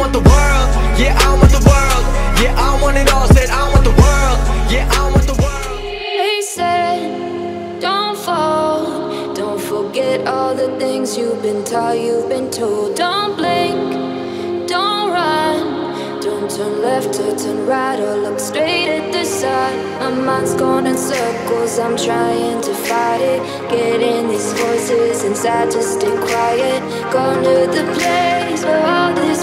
want the world. Yeah, I want the world. Yeah, I want it all. Said I want the world. Yeah, I want the world. They said, don't fall. Don't forget all the things you've been taught, you've been told. Don't blink, don't run. Don't turn left or turn right or look straight at the sun. My mind's going in circles, I'm trying to fight it. Getting these voices inside to stay quiet. Going to the place where all this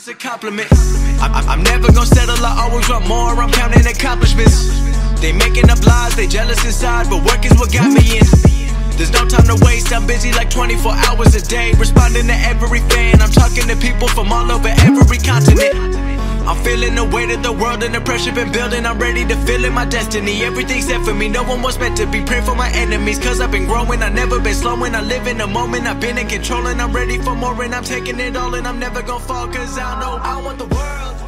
It's a compliment. I'm, I'm- never gonna settle, I always want more. I'm counting accomplishments. They making up lies, they jealous inside, but work is what got me in. There's no time to waste, I'm busy like 24 hours a day. Responding to every fan, I'm talking to people from all over every continent. I'm feeling the weight of the world and the pressure been building. I'm ready to feel in my destiny. Everything's set for me, no one was meant to be. Pray for my enemies, cause I've been growing. I've never been slowing. I live in the moment, I've been in control, and I'm ready for more. And I'm taking it all, and I'm never gonna fall, cause I know I want the world.